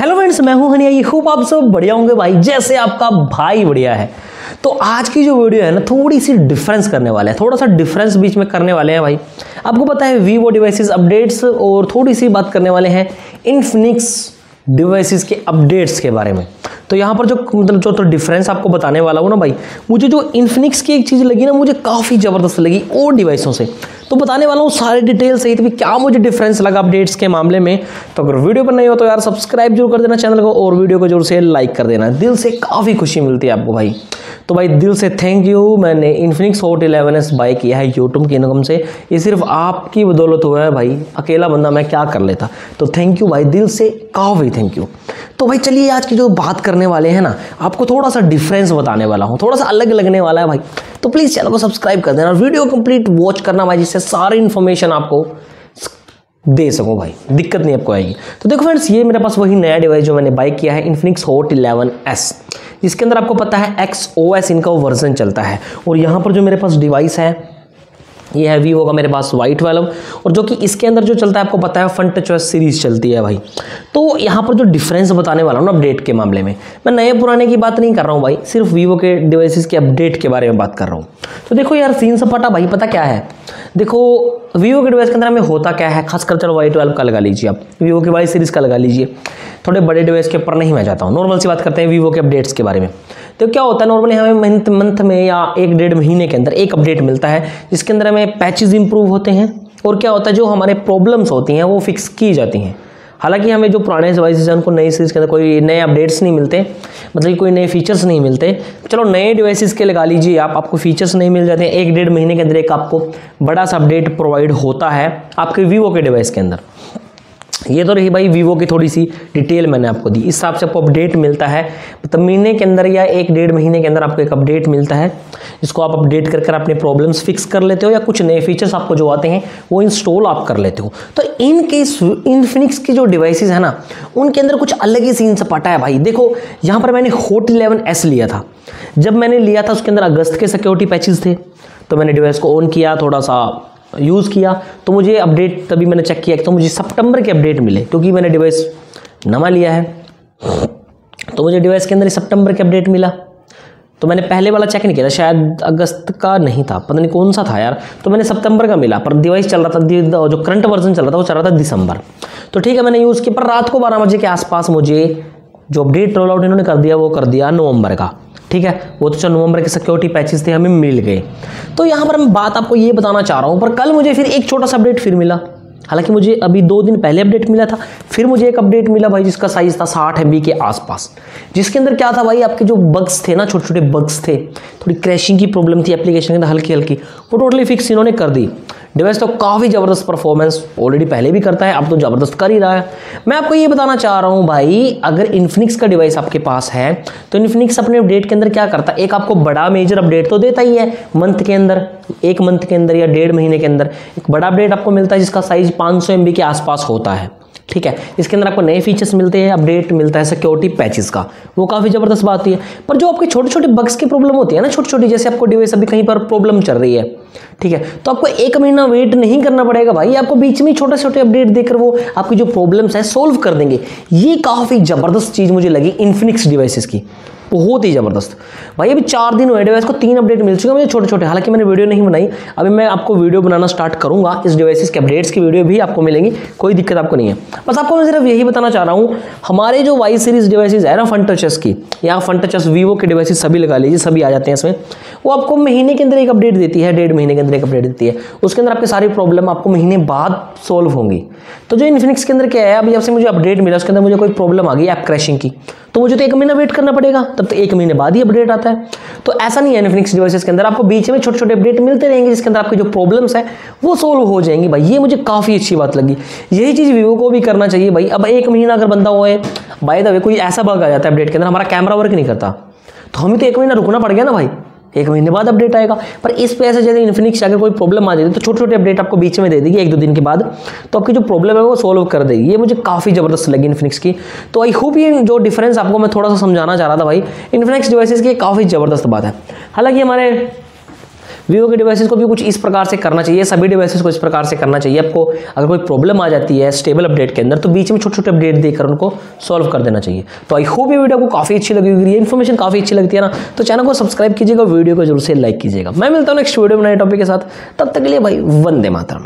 Hello friends मैं हूँ Haniyeh, ये खूब आप सब बढ़िया होंगे भाई, जैसे आपका भाई बढ़िया है। तो आज की जो वीडियो है ना थोड़ी सी डिफरेंस करने वाले हैं थोड़ा सा डिफरेंस बीच में करने वाले हैं भाई। आपको पता है वीवो डिवाइसेस अपडेट्स और थोड़ी सी बात करने वाले हैं इन्फिनिक्स डिवाइसेस के अपडेट्स के बारे में। तो यहाँ पर जो मतलब जो तो डिफरेंस आपको बताने वाला हूँ ना भाई, मुझे जो इन्फिनिक्स की एक चीज़ लगी ना, मुझे काफ़ी ज़बरदस्त लगी और डिवाइसों से। तो बताने वाला हूँ सारे डिटेल सहित भी क्या मुझे डिफरेंस लगा अपडेट्स के मामले में। तो अगर वीडियो पर नहीं हो तो यार सब्सक्राइब ज़रूर कर देना चैनल को और वीडियो को ज़रूर से लाइक कर देना। दिल से काफ़ी खुशी मिलती है आपको भाई। तो भाई दिल से थैंक यू मैंने Infinix Hot eleven S buy किया है यूट्यूब की इनकम से। ये सिर्फ़ आपकी बदौलत हुआ है भाई। अकेला बंदा मैं क्या कर लेता। तो थैंक यू भाई। दिल से काफ़ी थैंक यू तो भाई चलिए आज की जो बात करने वाले हैं ना, आपको थोड़ा सा डिफरेंस बताने वाला हूँ थोड़ा सा अलग लगने वाला है भाई। तो प्लीज़ चैनल को सब्सक्राइब कर देना वीडियो कंप्लीट वॉच करना भाई, जिससे सारी इन्फॉर्मेशन आपको दे सकूँ भाई। दिक्कत नहीं आपको आएगी। तो देखो फ्रेंड्स ये मेरे पास वही नया डिवाइस जो मैंने बाई किया है इन्फिनिक्स हॉट इलेवन एस जिसके अंदर आपको पता है एक्स ओ एस इनका वर्जन चलता है और यहाँ पर जो मेरे पास डिवाइस है ये है वीवो का मेरे पास वाइट वाला और जो कि इसके अंदर जो चलता है, आपको पता है फन चॉइस सीरीज़ चलती है भाई। तो यहाँ पर जो डिफरेंस बताने वाला हूँ ना अपडेट के मामले में, मैं नए पुराने की बात नहीं कर रहा हूँ भाई, सिर्फ़ वीवो के डिवाइसेस के अपडेट के बारे में बात कर रहा हूँ। तो देखो यार सीन सपाटा भाई, पता क्या है? देखो वीवो के डिवाइस के अंदर हमें होता क्या है? खासकर चलो वाई ट्वेल्व का लगा लीजिए आप। वीवो के वाई सीरीज़ का लगा लीजिए। थोड़े बड़े डिवाइस के ऊपर नहीं मैं जाता हूँ। नॉर्मल सी बात करते हैं वीवो के अपडेट्स के बारे में। तो क्या होता है नॉर्मली हमें मंथ मंथ में या एक डेढ़ महीने के अंदर एक अपडेट मिलता है, जिसके अंदर हमें पैचेज इंप्रूव होते हैं और क्या होता है, जो हमारे प्रॉब्लम्स होती हैं, वो फिक्स की जाती हैं। हालाँकि हमें जो पुराने डिवाइसेज हैं, उनको नई सीरीज़ के अंदर कोई नए अपडेट्स नहीं मिलते मतलब कोई नए फीचर्स नहीं मिलते। चलो, नए डिवाइसेस के लगा लीजिए आप, आपको फीचर्स नहीं मिल जाते, एक डेढ़ महीने के अंदर एक आपको बड़ा सा अपडेट प्रोवाइड होता है आपके वीवो के डिवाइस के अंदर। ये तो रही भाई वीवो की थोड़ी सी डिटेल मैंने आपको दी। इस हिसाब से आपको अपडेट मिलता है। मतलब महीने के अंदर या एक डेढ़ महीने के अंदर आपको एक अपडेट मिलता है। जिसको आप अपडेट कर कर अपने प्रॉब्लम्स फिक्स कर लेते हो या कुछ नए फीचर्स आपको जो आते हैं, वो इंस्टॉल आप कर लेते हो। तो इन केस इन्फिनिक्स की जो डिवाइसेज है ना, उनके अंदर कुछ अलग ही सीन सपाटा है भाई। देखो, यहाँ पर मैंने होट इलेवन एस लिया था। जब मैंने लिया था, उसके अंदर अगस्त के सिक्योरिटी पैचेज थे। तो मैंने डिवाइस को ऑन किया, थोड़ा सा यूज़ किया तो मुझे अपडेट तभी मैंने चेक किया तो मुझे सितंबर के अपडेट मिले, क्योंकि मैंने डिवाइस नवा लिया है। तो मुझे डिवाइस के अंदर सितंबर के अपडेट मिला। तो मैंने पहले वाला चेक नहीं किया था, शायद अगस्त का नहीं था, पता नहीं कौन सा था यार। तो मैंने सितंबर का मिला, पर डिवाइस चल रहा था जो करंट वर्जन चल रहा था, वो चल रहा था दिसंबर तो ठीक है, मैंने यूज़ किया, पर रात को बारह बजे के आसपास मुझे जो अपडेट रोल आउट इन्होंने कर दिया, वो कर दिया नवंबर का, ठीक है? वो तो चलो नवंबर के सिक्योरिटी पैचेस थे, हमें मिल गए। तो यहाँ पर मैं बात आपको ये बताना चाह रहा हूँ, पर कल मुझे फिर एक छोटा सा अपडेट फिर मिला। हालाँकि मुझे अभी दो दिन पहले अपडेट मिला था, फिर मुझे एक अपडेट मिला भाई, जिसका साइज़ था साठ एम के आसपास। जिसके अंदर क्या था भाई, आपके जो बग्स थे ना छोटे छोटे बग्स थे, थोड़ी क्रैशिंग की प्रॉब्लम थी एप्लीकेशन के अंदर हल्की हल्की वो टोटली फिक्स इन्होंने कर दी। डिवाइस तो काफ़ी ज़बरदस्त परफॉर्मेंस ऑलरेडी पहले भी करता है, अब तो ज़बरदस्त कर ही रहा है। मैं आपको ये बताना चाह रहा हूँ भाई, अगर इन्फिनिक्स का डिवाइस आपके पास है तो इन्फिनिक्स अपने अपडेट के अंदर क्या करता है? एक आपको बड़ा मेजर अपडेट तो देता ही है मंथ के अंदर, एक मंथ के अंदर या डेढ़ महीने के अंदर। एक बड़ा अपडेट आपको मिलता है जिसका साइज़ पाँच सौ के आसपास होता है। ठीक है? इसके अंदर आपको नए फीचर्स मिलते हैं अपडेट मिलता है सिक्योरिटी पैचेस का। वो काफ़ी ज़बरदस्त बात है। पर जो आपके छोटे छोटे बग्स की प्रॉब्लम होती है ना छोटी छोटी जैसे आपको डिवाइस अभी कहीं पर प्रॉब्लम चल रही है, ठीक है? तो आपको एक महीना वेट नहीं करना पड़ेगा भाई। आपको बीच में छोटे छोटे अपडेट देकर वो आपकी जो प्रॉब्लम्स है सोल्व कर देंगे। ये काफ़ी ज़बरदस्त चीज़ मुझे लगी इन्फिनिक्स डिवाइसेस की। बहुत ही ज़बरदस्त। भाई, अभी चार दिन हुए डिवाइस को तीन अपडेट मिल चुके हैं, मुझे छोटे छोटे हालाँकि मैंने वीडियो नहीं बनाई। अभी मैं आपको वीडियो बनाना स्टार्ट करूँगा। इस डिवाइसेस के अपडेट्स की वीडियो भी आपको मिलेंगी। कोई दिक्कत आपको नहीं है। बस आपको मैं सिर्फ़ यही बताना चाह रहा हूँ, हमारे जो वाई सीरीज़ डिवाइसेज है ना फन टचेस की, या फन टचेस वीवो के डिवाइसेस सभी लगा लीजिए, सभी आ जाते हैं इसमें। वो आपको महीने के अंदर एक अपडेट देती है, डेढ़ महीने के अंदर एक अपडेट देती है। उसके अंदर आपकी सारी प्रॉब्लम आपको महीने बाद सोल्व होंगी। तो जो इन्फिनिक्स के अंदर क्या है, अभी जब से मुझे अपडेट मिला, उसके अंदर मुझे कोई प्रॉब्लम आ गई ऐप क्रैशिंग की। तो मुझे तो एक महीना वेट करना पड़ेगा। तब तो एक महीने बाद ही अपडेट आता है। तो ऐसा नहीं है इन्फिनिक्स डिवाइसेस के अंदर, आपको बीच में छोटे छोटे अपडेट मिलते रहेंगे जिसके अंदर आपकी जो प्रॉब्लम्स है, वो सोल्व हो जाएँगी। भाई, ये मुझे काफ़ी अच्छी बात लगी। यही चीज़ वीवो को भी करना चाहिए। भाई, अब एक महीना अगर बंदा हुआ है बाय द वे कोई ऐसा बग आ जाता है अपडेट के अंदर, हमारा कैमरा वर्क नहीं करता। तो हमें तो एक महीना रुकना पड़ गया ना भाई। एक महीने बाद अपडेट आएगा। पर इस पे ऐसे जैसे इन्फिनिक्स अगर कोई प्रॉब्लम आ जाती तो छोटे छोटे अपडेट आपको बीच में दे देगी, एक दो दिन के बाद। तो आपकी जो प्रॉब्लम है, वो सॉल्व कर देगी। ये मुझे काफ़ी ज़बरदस्त लगी इन्फिनिक्स की। तो आई होप ये जो डिफरेंस आपको मैं थोड़ा सा समझाना चाह रहा था भाई इन्फिनिक्स डिवाइसेस की काफ़ी ज़बरदस्त बात है। हालाँकि हमारे वीवो के डिवाइसेस को भी कुछ इस प्रकार से करना चाहिए, सभी डिवाइसेस को इस प्रकार से करना चाहिए। आपको अगर कोई प्रॉब्लम आ जाती है स्टेबल अपडेट के अंदर तो बीच में छोटे छोटे अपडेट देकर उनको सॉल्व कर देना चाहिए। तो आई होप ये वीडियो को काफ़ी अच्छी लगी हुई इन्फॉर्मेशन काफ़ी अच्छी लगती है ना तो चैनल को सब्सक्राइब कीजिएगा वीडियो को ज़रूर से लाइक कीजिएगा। मैं मिलता हूँ नेक्स्ट वीडियो में नए टॉपिक के साथ। तब तक के लिए भाई वंदे मातरम।